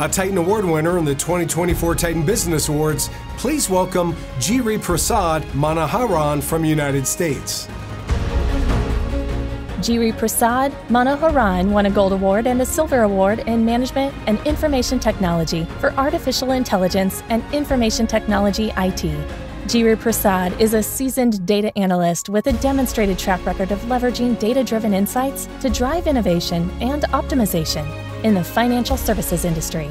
A Titan Award winner in the 2024 Titan Business Awards, please welcome Giriprasad Manoharan from United States. Giriprasad Manoharan won a Gold Award and a Silver Award in Management and Information Technology for Artificial Intelligence and Information Technology IT. Giriprasad is a seasoned data analyst with a demonstrated track record of leveraging data driven insights to drive innovation and optimization in the financial services industry.